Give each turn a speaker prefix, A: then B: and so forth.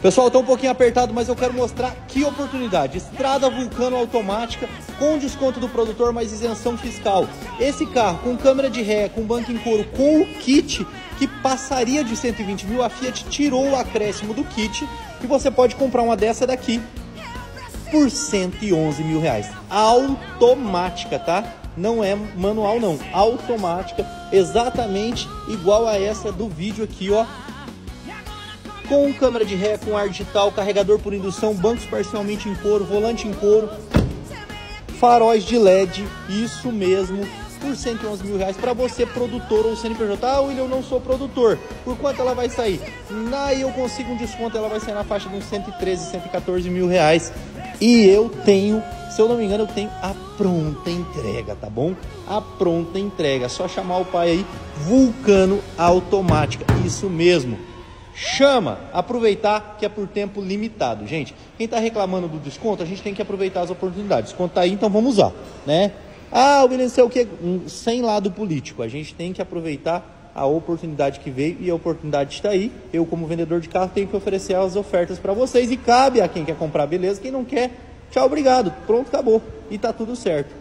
A: Pessoal, tá um pouquinho apertado, mas eu quero mostrar que oportunidade. Estrada Vulcano automática com desconto do produtor, mas isenção fiscal. Esse carro com câmera de ré, com banco em couro, com o kit que passaria de 120 mil, a Fiat tirou o acréscimo do kit e você pode comprar uma dessa daqui por 111 mil reais. Automática, tá? Não é manual não, automática, exatamente igual a essa do vídeo aqui, ó com câmera de ré, com ar digital, carregador por indução, bancos parcialmente em couro, volante em couro, faróis de LED, isso mesmo, por 111 mil reais para você, produtor ou CNPJ. Ah, William, eu não sou produtor. Por quanto ela vai sair? Aí eu consigo um desconto, ela vai sair na faixa de uns 113, 114 mil reais. E eu tenho, se eu não me engano, eu tenho a pronta entrega, tá bom? A pronta entrega. Só chamar o pai aí, Vulcano Automática. Isso mesmo. Chama, aproveitar que é por tempo limitado. Gente, quem está reclamando do desconto, a gente tem que aproveitar as oportunidades. Desconto tá aí, então vamos usar, né? Ah, o William, sei o que? Sem lado político. A gente tem que aproveitar a oportunidade que veio e a oportunidade está aí. Eu, como vendedor de carro, tenho que oferecer as ofertas para vocês e cabe a quem quer comprar, beleza? Quem não quer, tchau, obrigado. Pronto, acabou. E tá tudo certo.